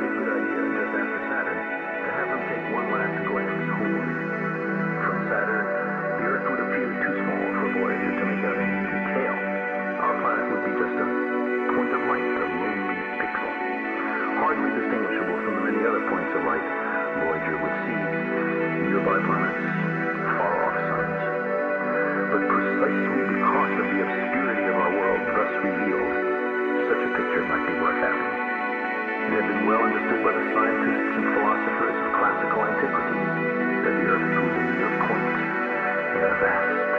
thought the Earth